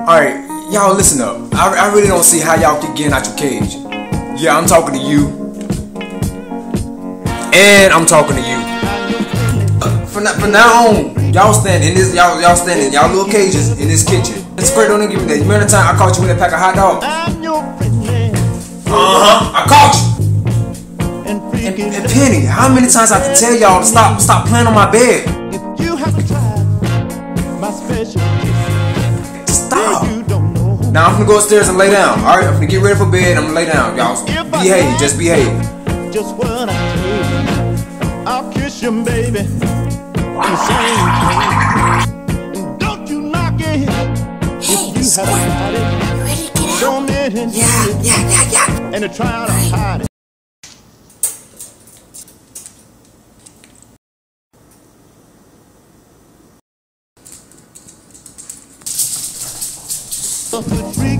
Alright, y'all listen up. I, I really don't see how y'all keep getting out your cage. Yeah, I'm talking to you. And I'm talking to you. Uh, from, now, from now on, y'all stand in this y'all y'all stand in y'all little cages in this kitchen. It's great don't give me that. You remember the time I caught you with a pack of hot dogs? Uh-huh. I caught you. And, and Penny, how many times I have to tell y'all to stop stop playing on my bed? You have my special Now I'm gonna go upstairs and lay down. Alright, I'm gonna get ready for bed. I'm gonna lay down, y'all. Behave, just behave. Just what I take. I'll kiss you, baby. And sing. And don't you knock it Hey, if you Squirt, haven't got it. you ready to get So out? many Yeah, yeah, yeah, yeah. and to try to hide it. Freak